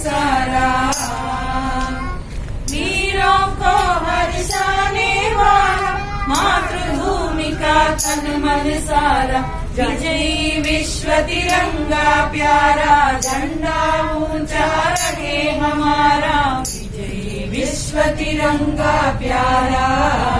सारा। वीरों को हर्षाने वाला, मातृभूमि का तन मन सारा। विजयी विश्व तिरंगा प्यारा, झंडा ऊँचा रहे हमारा। विजयी विश्व तिरंगा प्यारा।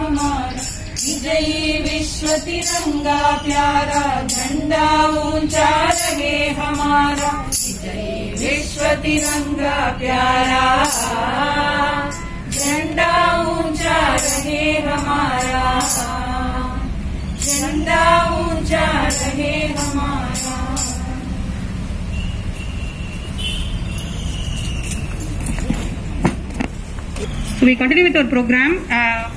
हमारा विजयी विश्व तिरंगा प्यारा झंडा ऊँचा रहे हमारा। विजयी विश्व तिरंगा प्यारा। झंडा ऊँचा रहे हमारा। झंडा ऊँचा रहे हमारा। So we continue with our program. Uh,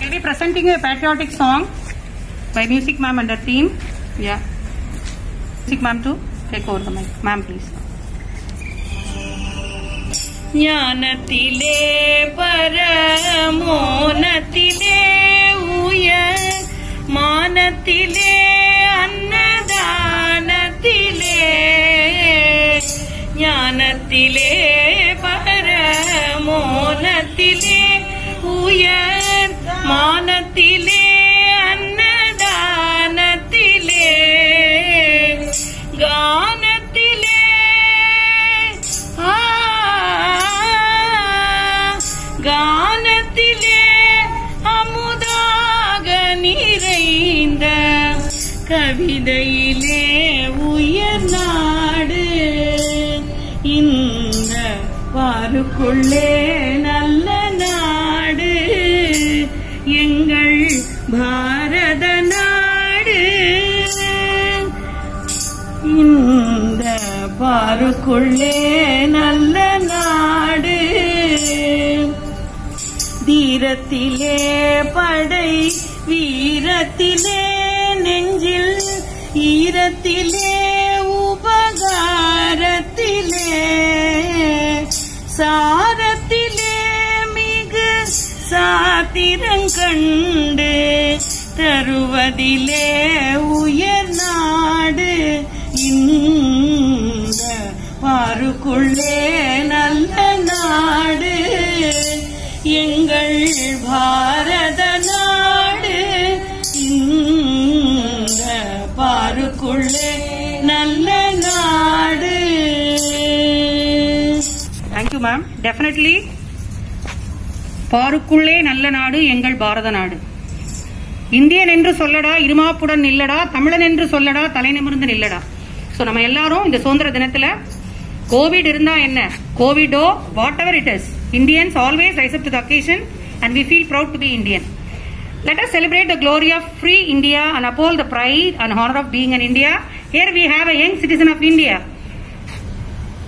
we'll be presenting a patriotic song by Music Ma'am and her team. Yeah. Music Ma'am to take over the mic. Ma'am, please. ജ്ഞാനത്തിലെ പരമോനത്തിലെ ഉയ മാനത്തിലെ അന്നദാനത്തിലെ ജ്ഞാനത്തിലെ உயர் மானத்திலே அன்னதானத்திலே கானத்திலே. கானத்திலே அமுதாக நிறைந்த கவிதையிலே உயர் நாடு. இந்த பாருக்குள்ளே இந்த பாருக்குள்ளே நல்ல நாடு. தீரத்திலே படை வீரத்திலே நெஞ்சில் ஈரத்திலே உபகாரத்திலே. சாரத்திலே மிகு சாத்திரங்கண்டு தருவதிலே உயர் தேங்க்யூ மேம் டெஃபினெட்லி பாருக்குள்ளே நல்ல நாடு எங்கள் பாரத நாடு. இந்தியன் என்று சொல்லடா இருமாப்புடன் நில்லடா தமிழன் என்று சொல்லடா தலைநிமிர்ந்து நில்லடா. ஸோ நம்ம எல்லாரும் இந்த சுதந்திர தினத்துல கோவிட் இருந்தா என்ன? கோவிடோ whatever it is Indians always rise up to the occasion and we feel proud to be Indian Let us celebrate the glory of free India and uphold the pride and honor of being an India. Here we have a young citizen of India,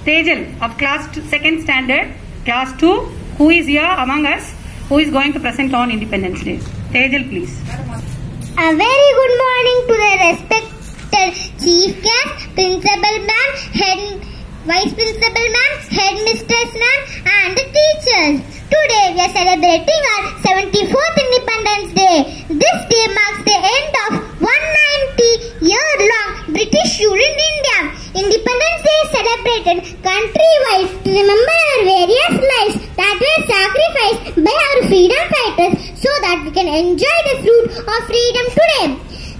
Tejal of class second standard, class 2, who is here among us, who is going to present on Independence Day. Tejal, please. A very good morning to the respected chief guest, principal ma'am, head vice principal ma'am, headmistress ma'am, and the teachers. Today we are celebrating our 74th Independence Day. This day marks the end of 190 year long British rule in India. Independence Day is celebrated countrywide to remember our various lives that were sacrificed by our freedom fighters so that we can enjoy the fruit of freedom today.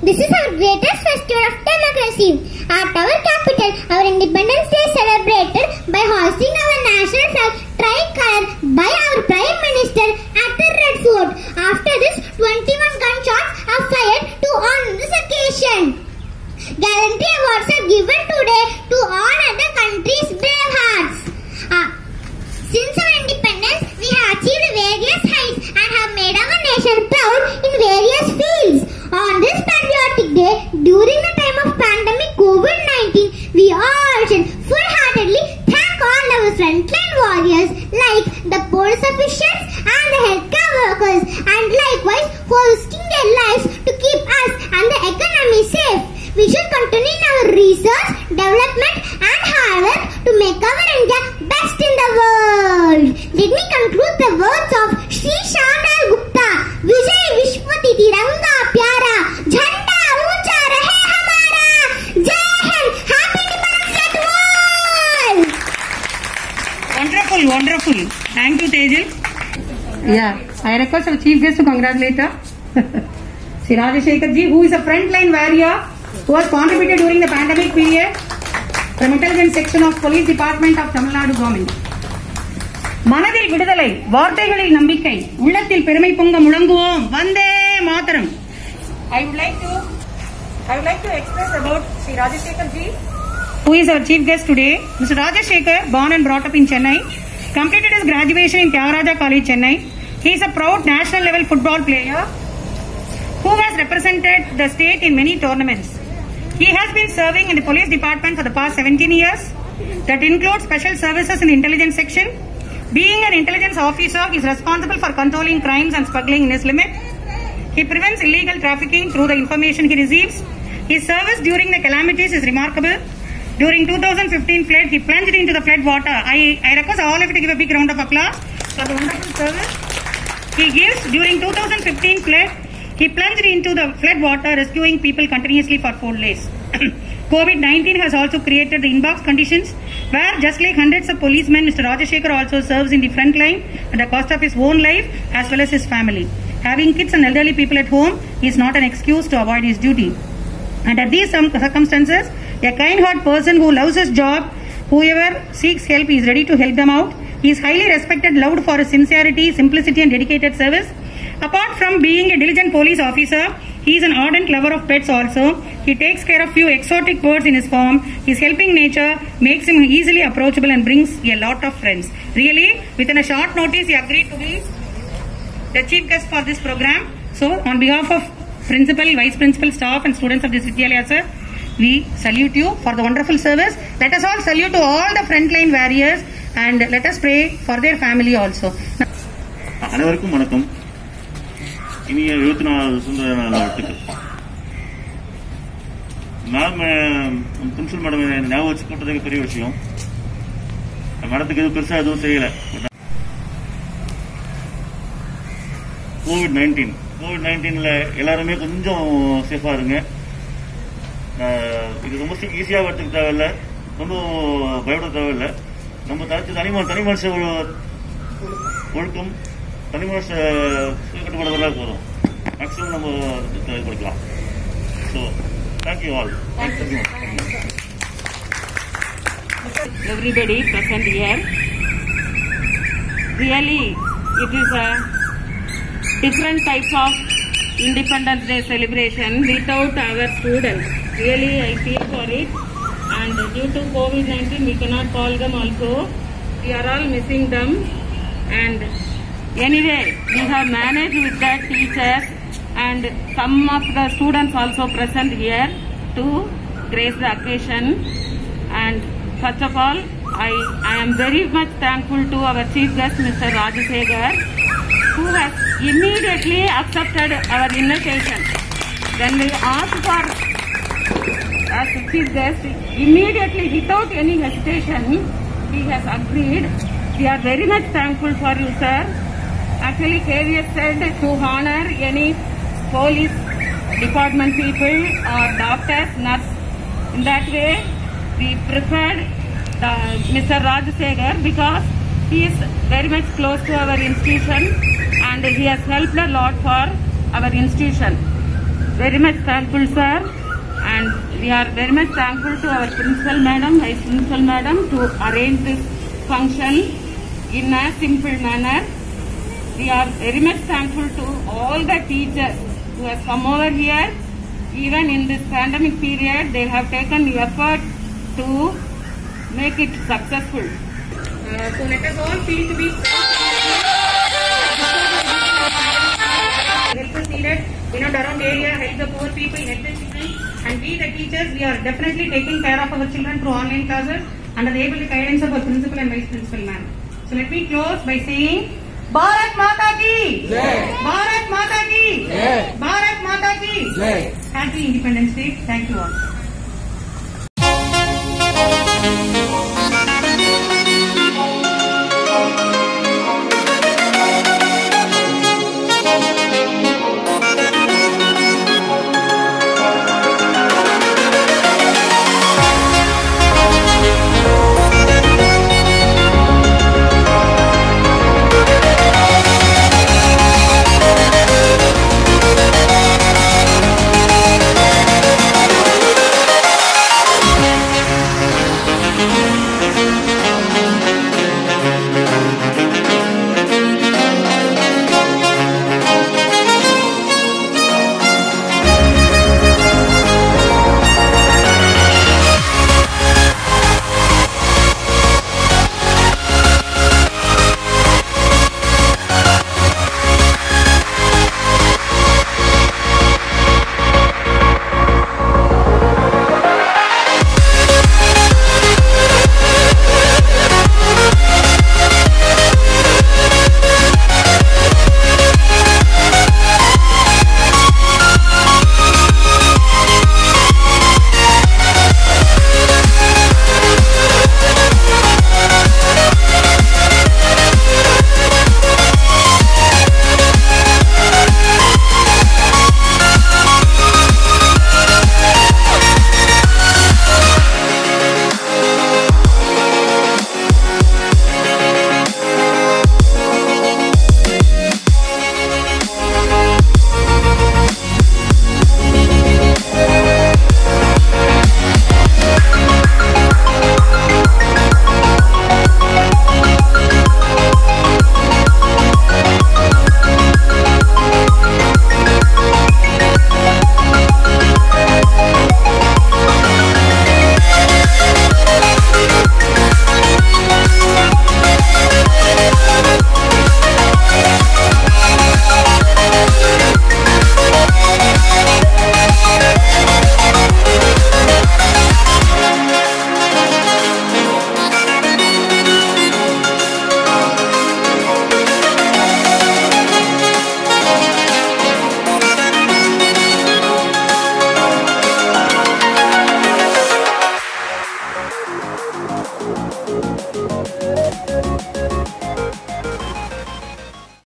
This is our greatest festival of democracy. At our capital, our Independence I request our chief guest to congratulate her. Sri Rajashekar ji, who is a frontline warrior who has contributed during the pandemic period from intelligence section of police department of Tamil Nadu government. மனதில் விடுதலை வார்த்தைகளில் நம்பிக்கை உள்ளத்தில் பெருமை பொங்க முழங்குவோம் Vande Mataram I would like to I would like to express about Sri Rajashekar ji who is our chief guest today. Mr. Rajashekar, born and brought up in Chennai, completed his graduation in Tyagaraja College, Chennai. He is a proud national level football player who has represented the state in many tournaments. He has been serving in the police department for the past 17 years. That includes special services in the intelligence section. Being an intelligence officer, he is responsible for controlling crimes and smuggling in his limit. He prevents illegal trafficking through the information he receives. His service during the calamities is remarkable. During 2015 flood, he plunged into the flood water. I, I request all of you to give a big round of applause for the wonderful service he gives during 2015 flood. He plunged into the flood water, rescuing people continuously for four days. COVID-19 has also created the inbox conditions where just like hundreds of policemen, Mr. Rajashekar also serves in the front line at the cost of his own life as well as his family. Having kids and elderly people at home is not an excuse to avoid his duty. Under these some circumstances, a kind-hearted person who loves his job, whoever seeks help is ready to help them out. He is highly respected, loved for his sincerity, simplicity and dedicated service. Apart from being a diligent police officer, he is an ardent lover of pets also. He takes care of few exotic birds in his farm. His helping nature makes him easily approachable and brings a lot of friends. Really, within a short notice, he agreed to be the chief guest for this program. So, on behalf of principal, vice principal, staff, and students of this Vidyalaya, sir, we salute you for the wonderful service. Let us all salute to all the frontline warriors and let us pray for their family also அனைவருக்கும் வணக்கம். இனிய இருபத்தி நாலு சுதந்திர நாள் வாழ்த்துக்கள். Ma'am principal madam ஞாபகம் வச்சு பெரிய விஷயம். மேடத்துக்கு எதுவும் பெருசாக எதுவும் செய்யலை. கோவிட் நைன்டீன் கோவிட் நைன்டீனில் எல்லாருமே கொஞ்சம் சேஃபாக இருங்க. இது ரொம்ப ஈஸியாக எடுத்துக்க தேவையில்ல. ரொம்ப பயப்பட தேவையில்ல. நம்ம தனி தனி மனு- தனி மனுஷ ஒழு- ஒழுக்கம் தனி மனுஷ கட்டுப்பாடுதெல்லாம் போதும் மேக்ஸிமம் நம்ம இது கொடுக்கலாம் so thank you all thank you everybody present here. Really, it is a different types of Independence Day celebration without our students. Really, I feel for it. And due to COVID-19, we cannot call them also. We are all missing them. And anyway, we have managed with the teachers and some of the students also present here to grace the occasion. And first of all, I, I am very much thankful to our chief guest, Mr. Rajasekhar, who has immediately accepted our invitation. When we asked for as guest, immediately without any hesitation, he has agreed. We are very much thankful for you, sir. Actually, KVS said to honor any police department people or doctors, nurse. In that way, we preferred uh, the, Mr. Rajasekhar because he is very much close to our institution and he has helped a lot for our institution. Very much thankful, sir. And we are very much thankful to our principal madam, vice principal madam to arrange this function in a simple manner. We are very much thankful to all the teachers who have come over here. Even in this pandemic period, they have taken the effort to make it successful. Uh, so let us all feel to be help is needed in and around area, help the poor people, help the children, and we the teachers, we are definitely taking care of our children through online classes under the able guidance of our principal and vice principal ma'am. So let me close by saying Bharat Mata ki Bharat Mata ki Bharat Mata ki Happy Independence Day. Thank you all.